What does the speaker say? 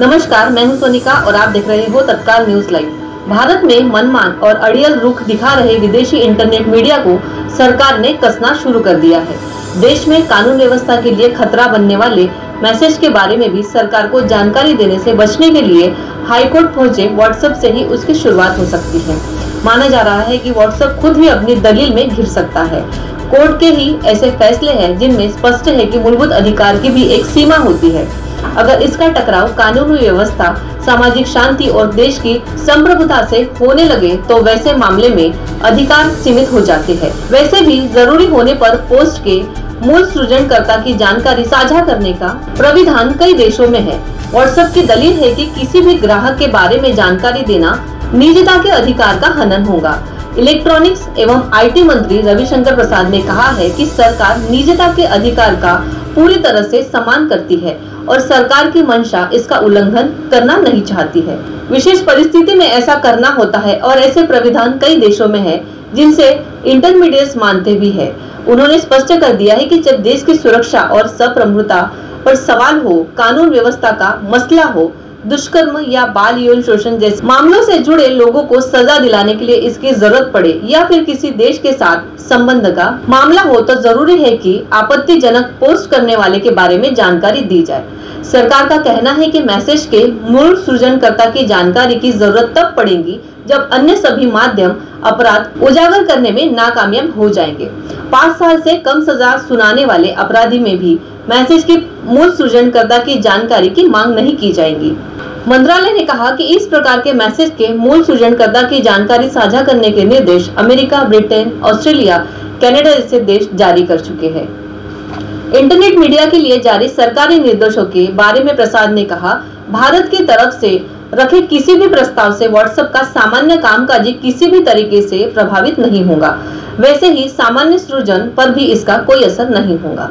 नमस्कार, मैं हूँ सोनिका और आप देख रहे हो तत्काल न्यूज़ लाइव। भारत में मनमान और अड़ियल रुख दिखा रहे विदेशी इंटरनेट मीडिया को सरकार ने कसना शुरू कर दिया है। देश में कानून व्यवस्था के लिए खतरा बनने वाले मैसेज के बारे में भी सरकार को जानकारी देने से बचने के लिए हाईकोर्ट पहुँचे व्हाट्सएप से ही उसकी शुरुआत हो सकती है। माना जा रहा है कि व्हाट्सएप खुद भी अपनी दलील में घिर सकता है। कोर्ट के ही ऐसे फैसले हैं जिनमें स्पष्ट है कि मूलभूत अधिकार की भी एक सीमा होती है। अगर इसका टकराव कानूनी व्यवस्था, सामाजिक शांति और देश की संप्रभुता से होने लगे तो वैसे मामले में अधिकार सीमित हो जाते हैं। वैसे भी ज़रूरी होने पर पोस्ट के मूल सृजनकर्ता की जानकारी साझा करने का प्रविधान कई देशों में है। व्हाट्सएप की दलील है कि किसी भी ग्राहक के बारे में जानकारी देना निजता के अधिकार का हनन होगा। इलेक्ट्रॉनिक्स एवं आईटी मंत्री रविशंकर प्रसाद ने कहा है कि सरकार निजता के अधिकार का पूरी तरह से समान करती है और सरकार की मंशा इसका उल्लंघन करना नहीं चाहती है। विशेष परिस्थिति में ऐसा करना होता है और ऐसे प्रविधान कई देशों में है जिनसे इंटरमीडिएट मानते भी है। उन्होंने स्पष्ट कर दिया है कि जब देश की सुरक्षा और सप्रभुता पर सवाल हो, कानून व्यवस्था का मसला हो दुष्कर्म या बाल यौन शोषण जैसे मामलों से जुड़े लोगों को सजा दिलाने के लिए इसकी ज़रूरत पड़े या फिर किसी देश के साथ संबंध का मामला हो तो ज़रूरी है कि आपत्तिजनक पोस्ट करने वाले के बारे में जानकारी दी जाए। सरकार का कहना है कि मैसेज के मूल सृजनकर्ता की जानकारी की ज़रूरत तब पड़ेगी जब अन्य सभी माध्यम अपराध उजागर करने में नाकामयाब हो जाएँगे। पाँच साल से कम सजा सुनाने वाले अपराधी में भी मैसेज के मूल सृजनकर्ता की जानकारी की मांग नहीं की जाएगी। मंत्रालय ने कहा कि इस प्रकार के मैसेज के मूल सृजनकर्ता की जानकारी साझा करने के निर्देश अमेरिका, ब्रिटेन, ऑस्ट्रेलिया, कनाडा जैसे देश जारी कर चुके हैं। इंटरनेट मीडिया के लिए जारी सरकारी निर्देशों के बारे में प्रसाद ने कहा, भारत की तरफ़ से रखे किसी भी प्रस्ताव से व्हाट्सएप का सामान्य कामकाजी किसी भी तरीके से प्रभावित नहीं होगा। वैसे ही सामान्य सृजन पर भी इसका कोई असर नहीं होगा।